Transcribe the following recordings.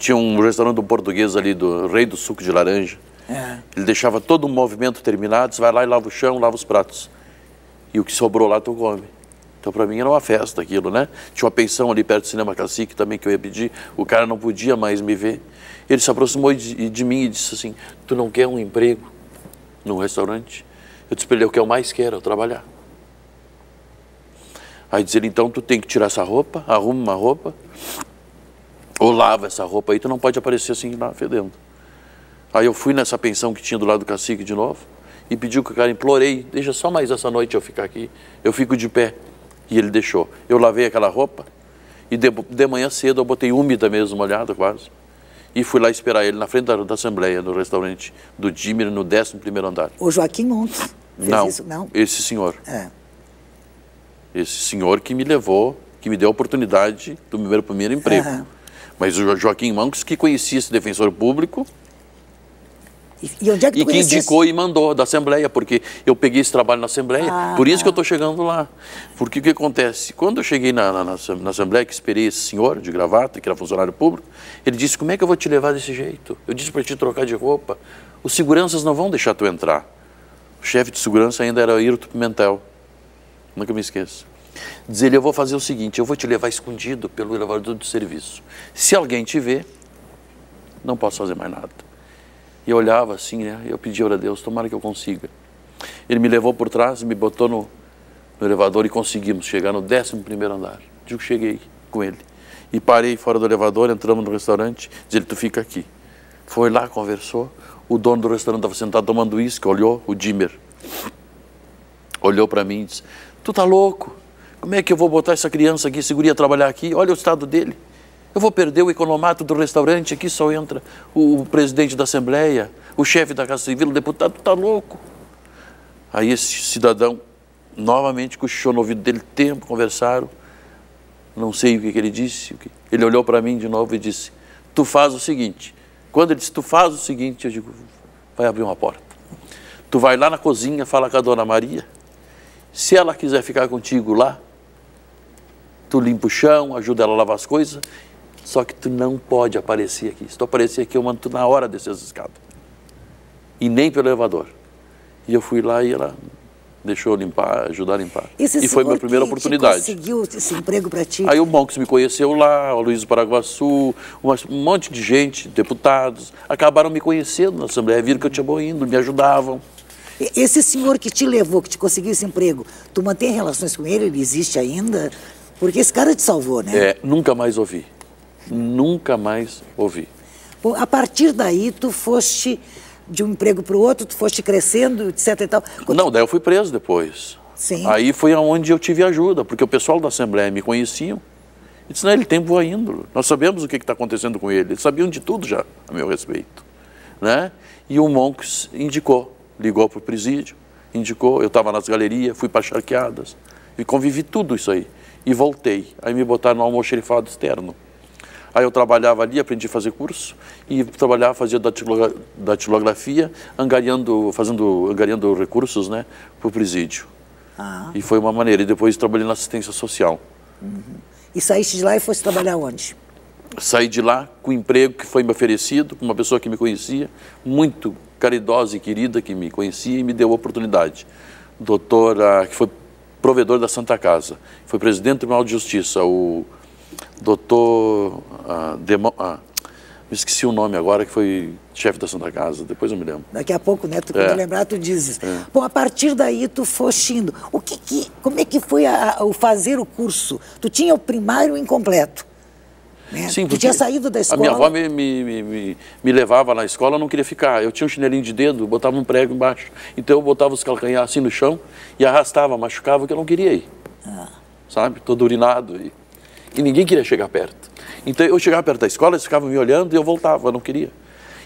Tinha um restaurante do português ali, do Rei do Suco de Laranja. É. Ele deixava todo o movimento terminado, você vai lá e lava o chão, lava os pratos. E o que sobrou lá tu come. Então para mim era uma festa aquilo, né? Tinha uma pensão ali perto do Cinema Cacique também que eu ia pedir. O cara não podia mais me ver. Ele se aproximou de, de mim e disse assim, tu não quer um emprego num restaurante? Eu disse para ele, o que eu mais quero, é trabalhar. Aí diz ele, então tu tem que tirar essa roupa, arruma uma roupa, ou lava essa roupa aí, tu não pode aparecer assim lá fedendo. Aí eu fui nessa pensão que tinha do lado do cacique de novo e pedi que o cara, implorei, deixa só mais essa noite eu ficar aqui, eu fico de pé. E ele deixou. Eu lavei aquela roupa e de, de manhã cedo eu botei úmida mesmo, molhada quase. E fui lá esperar ele na frente da, da Assembleia, no restaurante do Dimmer, no 11 andar. O Joaquim Montes fez Não, isso? Não. esse senhor. É. Esse senhor que me levou, que me deu a oportunidade do meu primeiro emprego. Aham. Mas o Jo- Joaquim Mancos, que conhecia esse defensor público E, e onde é que e que indicou e mandou da Assembleia, porque eu peguei esse trabalho na Assembleia, Ah, por isso tá. que eu estou chegando lá. Porque o que acontece? Quando eu cheguei na, na, na Assem- na Assembleia, que esperei esse senhor de gravata, que era funcionário público, ele disse, como é que eu vou te levar desse jeito? Eu disse para te trocar de roupa. Os seguranças não vão deixar tu entrar. O chefe de segurança ainda era Ayrton Pimentel. Nunca me esqueço. Diz ele, eu vou fazer o seguinte, eu vou te levar escondido pelo elevador do serviço. Se alguém te ver, não posso fazer mais nada. E eu olhava assim, né? Eu pedia para Deus, tomara que eu consiga. Ele me levou por trás, me botou no, no elevador e conseguimos chegar no 11 primeiro andar. Digo, cheguei com ele. E parei fora do elevador, entramos no restaurante, diz ele, tu fica aqui. Foi lá, conversou. O dono do restaurante estava sentado tomando uísque, olhou, o Dimmer. Olhou para mim e disse, tu tá louco? Como é que eu vou botar essa criança aqui, esse guri a trabalhar aqui? Olha o estado dele. Eu vou perder o economato do restaurante, aqui só entra o, o presidente da Assembleia, o chefe da Casa Civil, o deputado, tu tá louco? Aí esse cidadão novamente cochichou no ouvido dele, tempo, conversaram, não sei o que, que ele disse, que- ele olhou para mim de novo e disse, tu faz o seguinte, quando ele disse, tu faz o seguinte, eu digo, vai abrir uma porta. Tu vai lá na cozinha, fala com a dona Maria, se ela quiser ficar contigo lá, tu limpa o chão, ajuda ela a lavar as coisas, só que tu não pode aparecer aqui. Se tu aparecer aqui, eu mando tu na hora descer as escadas. E nem pelo elevador. E eu fui lá e ela deixou limpar, ajudar a limpar. Esse e foi minha primeira que- oportunidade. Conseguiu esse emprego para ti. Aí o Monks me conheceu lá, o Luiz do Paraguaçu, um monte de gente, deputados, acabaram me conhecendo na Assembleia, viram que eu tinha bom indo, me ajudavam. Esse senhor que te levou, que te conseguiu esse emprego, tu mantém relações com ele? Ele existe ainda? Porque esse cara te salvou, né? É, nunca mais ouvi. Nunca mais ouvi. Bom, a partir daí, tu foste de um emprego para o outro, tu foste crescendo, etc e tal. Quando- Não, daí eu fui preso depois. Sim. Aí foi aonde eu tive ajuda, porque o pessoal da Assembleia me conheciam. E disse, não, ele tem boa índole. Nós sabemos o que está acontecendo com ele. Eles sabiam de tudo já, a meu respeito. Né? E o Monks indicou, ligou para o presídio, indicou, eu estava nas galerias, fui para charqueadas, e convivi tudo isso aí. E voltei. Aí me botaram no almoxerifado externo. Aí eu trabalhava ali, aprendi a fazer curso e trabalhava, fazia datilogra- datilografia, angariando, fazendo, angariando recursos né, para o presídio. Ah. E foi uma maneira. E depois trabalhei na assistência social. E saíste de lá e foste trabalhar onde? Saí de lá com um emprego que foi me oferecido, com uma pessoa que me conhecia, muito caridosa e querida, que me conhecia e me deu a oportunidade. Doutor, ah, que foi provedor da Santa Casa, foi presidente do Tribunal de Justiça, o doutor ah, Demo- ah, me esqueci o nome agora, que foi chefe da Santa Casa, depois eu me lembro. Daqui a pouco, né? Tu, quando É. lembrar, tu dizes. Bom, a partir daí tu foste indo. O que que, como é que foi a- a- o fazer o curso? Tu tinha o primário incompleto. Né? Sim, tu porque tinha saído da escola. A minha avó me, me, me, me- levava na escola, não queria ficar. Eu tinha um chinelinho de dedo, botava um prego embaixo. Então eu botava os calcanhares assim no chão e arrastava, machucava, porque eu não queria ir. Sabe? Todo urinado. E, e ninguém queria chegar perto. Então eu chegava perto da escola, eles ficavam me olhando e eu voltava, eu não queria.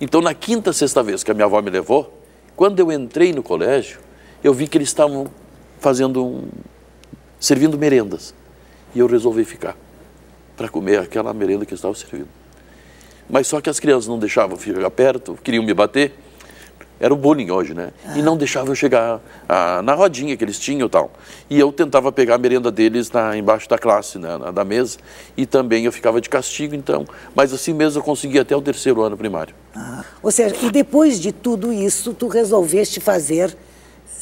Então na quinta, sexta vez que a minha avó me levou, quando eu entrei no colégio, eu vi que eles estavam fazendo um, servindo merendas. E eu resolvi ficar para comer aquela merenda que eles estavam servindo. Mas só que as crianças não deixavam eu ficar perto, queriam me bater. era o bullying hoje, né? E não deixava eu chegar ah, na rodinha que eles tinham e tal. E eu tentava pegar a merenda deles na, embaixo da classe, né, na, da mesa, e também eu ficava de castigo, então. Mas assim mesmo eu consegui até o terceiro ano primário. Ah, ou seja, e depois de tudo isso, tu resolveste fazer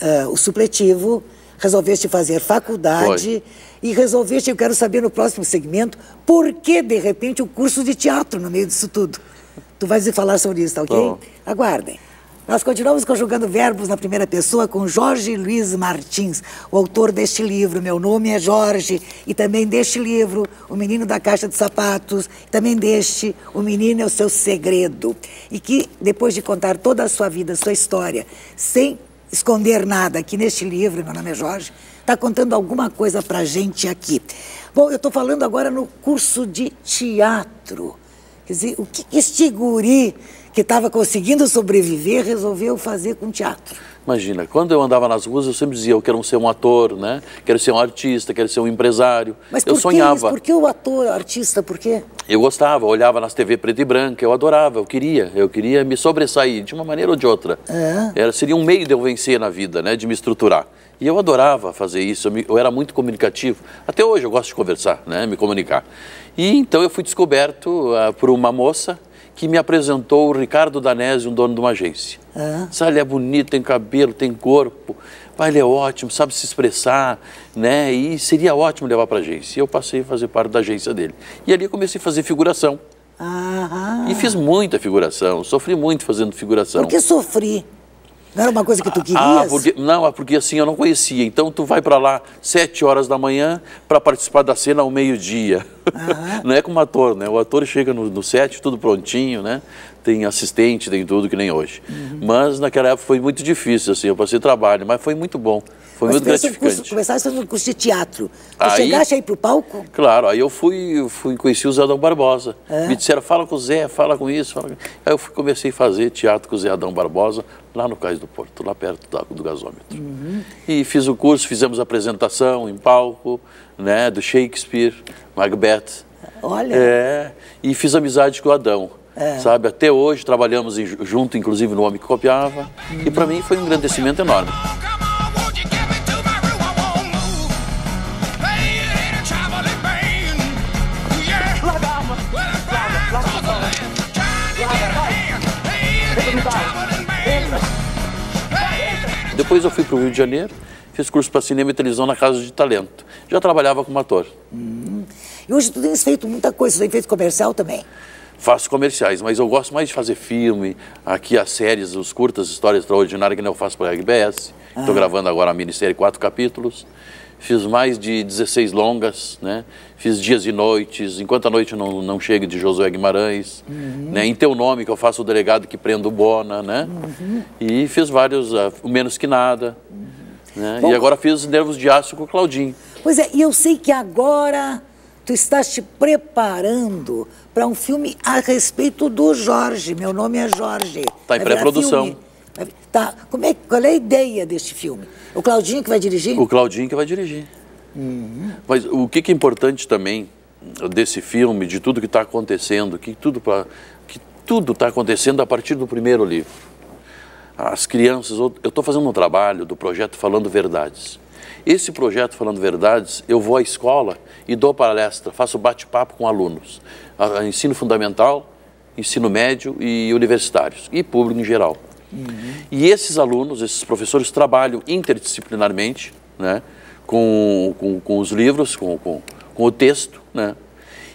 uh, o supletivo, resolveste fazer faculdade Foi. e resolveste, eu quero saber no próximo segmento, por que de repente o curso de teatro no meio disso tudo? Tu vais falar sobre isso, tá ok? Bom. Aguardem. Nós continuamos conjugando verbos na primeira pessoa com Jorge Luiz Martins, o autor deste livro. Meu nome é Jorge, e também deste livro, O Menino da Caixa de Sapatos, e também deste, O Menino é o Seu Segredo. E que, depois de contar toda a sua vida, sua história, sem esconder nada aqui neste livro, meu nome é Jorge, está contando alguma coisa para gente aqui. Bom, eu estou falando agora no curso de teatro. Quer dizer, o que este guri que estava conseguindo sobreviver, resolveu fazer com teatro. Imagina, quando eu andava nas ruas, eu sempre dizia, eu quero ser um ator, né? Quero ser um artista, quero ser um empresário. Mas eu por sonhava. Isso? Por que o ator, artista, por quê? Eu gostava, olhava nas TV preta e branca, eu adorava, eu queria, eu queria me sobressair de uma maneira ou de outra. É. Era, seria um meio de eu vencer na vida, né? De me estruturar. E eu adorava fazer isso, eu, me, eu era muito comunicativo. Até hoje eu gosto de conversar, né? Me comunicar. E então eu fui descoberto uh, por uma moça que me apresentou o Ricardo Danese, um dono de uma agência. É. Sabe, ele é bonito, tem cabelo, tem corpo, pai, ele é ótimo, sabe se expressar, né? E seria ótimo levar para a agência. E eu passei a fazer parte da agência dele. E ali eu comecei a fazer figuração. E fiz muita figuração, sofri muito fazendo figuração. Por que sofri? Não era uma coisa que tu ah, querias? Ah, porque, não, é porque assim eu não conhecia. Então tu vai para lá sete horas da manhã para participar da cena ao meio-dia. não é como ator, né? O ator chega no, no set tudo prontinho, né? Tem assistente, tem tudo que nem hoje. Uhum. Mas naquela época foi muito difícil, assim, eu passei trabalho, mas foi muito bom. Foi Mas muito gratificante. Curso, começaste fazendo um curso de teatro. Tu aí, chegaste aí para o palco? Claro, aí eu fui, fui conheci o Zé Adão Barbosa. É? Me disseram, fala com o Zé, fala com isso. Fala... Aí eu fui, comecei a fazer teatro com o Zé Adão Barbosa, lá no Cais do Porto, lá perto da, do gasômetro. Uhum. E fiz o curso, fizemos apresentação em palco, né, do Shakespeare, Macbeth. Olha. É, e fiz amizade com o Adão. É. Sabe, até hoje trabalhamos junto, inclusive no Homem que Copiava. Uhum. E para mim foi um engrandecimento enorme. Depois eu fui para o Rio de Janeiro, fiz curso para cinema e televisão na Casa de Talento. Já trabalhava como ator. Hum. E hoje tu tens feito muita coisa, tu tem feito comercial também? Faço comerciais, mas eu gosto mais de fazer filme, aqui as séries, os curtas, histórias extraordinárias que eu faço para a RBS. Estou ah. gravando agora a minissérie, quatro capítulos. Fiz mais de 16 longas, né? Fiz dias e noites, enquanto a noite não, não chega de Josué Guimarães, uhum. né? Em teu nome, que eu faço o delegado que prendo o Bona, né? Uhum. E fiz vários, uh, Menos Que Nada, uhum. né? Bom, e agora fiz Nervos de Aço com o Claudinho. Pois é, e eu sei que agora tu estás te preparando para um filme a respeito do Jorge. Meu nome é Jorge. Está em pré-produção. Tá. Como é, qual é a ideia deste filme? O Claudinho que vai dirigir? O Claudinho que vai dirigir. Uhum. Mas o que, que é importante também desse filme, de tudo que está acontecendo, que tudo que tudo está acontecendo a partir do primeiro livro. As crianças, eu estou fazendo um trabalho do projeto Falando Verdades. Esse projeto Falando Verdades, eu vou à escola e dou palestra, faço bate-papo com alunos, ensino fundamental, ensino médio e universitários, e público em geral. Uhum. E esses alunos, esses professores trabalham interdisciplinarmente, né, com, com, com os livros, com, com, com, o texto, né,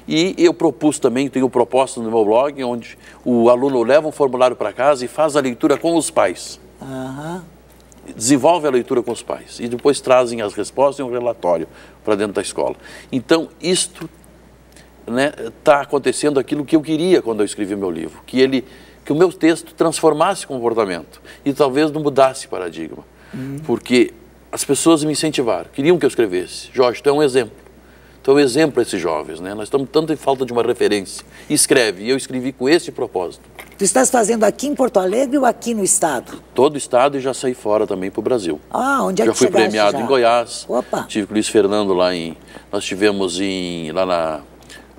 e eu propus também, tenho proposta no meu blog, onde o aluno leva um formulário para casa e faz a leitura com os pais. Uhum. Desenvolve a leitura com os pais e depois trazem as respostas e um relatório para dentro da escola. Então, isto está né, tá acontecendo aquilo que eu queria quando eu escrevi meu livro, que ele que o meu texto transformasse comportamento e talvez não mudasse paradigma. Uhum. Porque as pessoas me incentivaram, queriam que eu escrevesse. Jorge, tu é um exemplo. É um exemplo para esses jovens, né? Nós estamos tanto em falta de uma referência. Escreve, e eu escrevi com esse propósito. Tu estás fazendo aqui em Porto Alegre ou aqui no estado? Todo o estado e já saí fora também para o Brasil. Ah, onde é já que fui premiado já? em Goiás. Opa. Tive com o Luiz Fernando lá em. Nós tivemos em lá na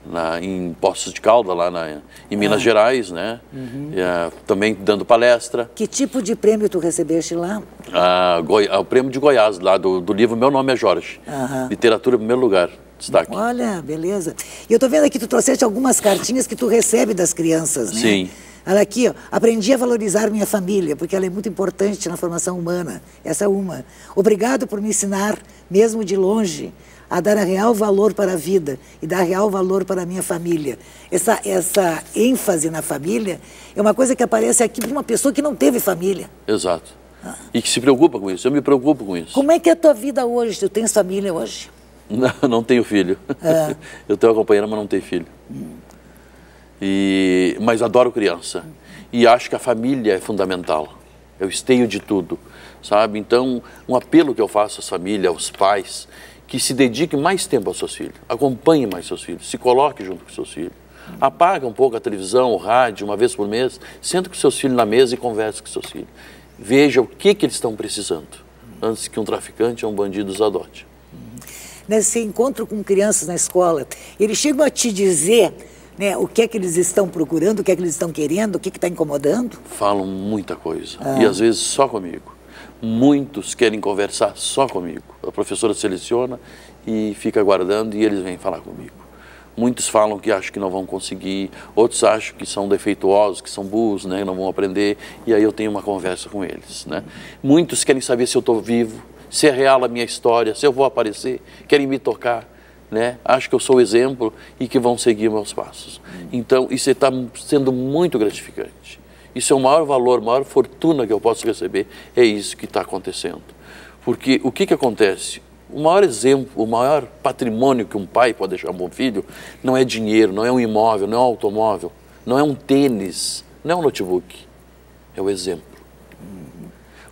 na, em Poços de Calda, lá na, em Minas ah. Gerais, né? Uhum. É, também dando palestra. Que tipo de prêmio tu recebeste lá? Ah, Goi o prêmio de Goiás, lá do, do livro Meu Nome é Jorge. Uhum. Literatura em primeiro lugar. Destaque. Olha, beleza. E eu tô vendo aqui, tu trouxeste algumas cartinhas que tu recebe das crianças, né? Sim. Olha aqui, ó, aprendi a valorizar minha família, porque ela é muito importante na formação humana. Essa é uma. Obrigado por me ensinar, mesmo de longe, a dar real valor para a vida e dar real valor para a minha família. Essa, essa ênfase na família é uma coisa que aparece aqui para uma pessoa que não teve família. Exato. Ah. E que se preocupa com isso. Eu me preocupo com isso. Como é que é a tua vida hoje? Tu tens família hoje? Não, não tenho filho. É. Eu tenho uma companheira, mas não tenho filho. E, mas adoro criança. E acho que a família é fundamental. É o esteio de tudo, sabe? Então, um apelo que eu faço às famílias, aos pais, que se dediquem mais tempo aos seus filhos, acompanhe mais seus filhos, se coloque junto com seus filhos. Apaga um pouco a televisão, o rádio, uma vez por mês, senta com seus filhos na mesa e converse com seus filhos. Veja o que, que eles estão precisando, antes que um traficante ou um bandido os adote. Nesse encontro com crianças na escola, eles chegam a te dizer né, o que é que eles estão procurando, o que é que eles estão querendo, o que está incomodando? Falam muita coisa. Ah. E às vezes só comigo. Muitos querem conversar só comigo. A professora seleciona e fica aguardando e eles vêm falar comigo. Muitos falam que acham que não vão conseguir, outros acham que são defeituosos, que são burros, né, não vão aprender, e aí eu tenho uma conversa com eles. Né? Muitos querem saber se eu estou vivo, se é real a minha história, se eu vou aparecer, querem me tocar né? Acho que eu sou exemplo e que vão seguir meus passos. Então, isso está sendo muito gratificante. Isso é o maior valor, a maior fortuna que eu posso receber, é isso que está acontecendo. Porque o que, que acontece? O maior exemplo, o maior patrimônio que um pai pode deixar para um filho não é dinheiro, não é um imóvel, não é um automóvel, não é um tênis, não é um notebook. É o exemplo.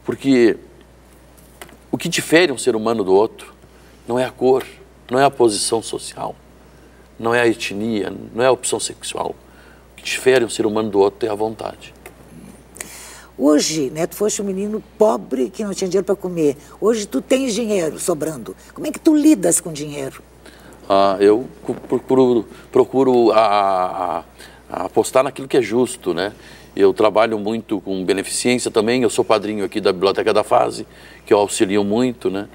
Porque o que difere um ser humano do outro não é a cor, não é a posição social, não é a etnia, não é a opção sexual. O que difere um ser humano do outro é a vontade. Hoje, né, tu foste um menino pobre que não tinha dinheiro para comer. Hoje tu tens dinheiro sobrando. Como é que tu lidas com dinheiro? Ah, eu procuro, procuro a, a, a apostar naquilo que é justo, né? Eu trabalho muito com beneficência também, eu sou padrinho aqui da Biblioteca da Fase, que eu auxilio muito, né?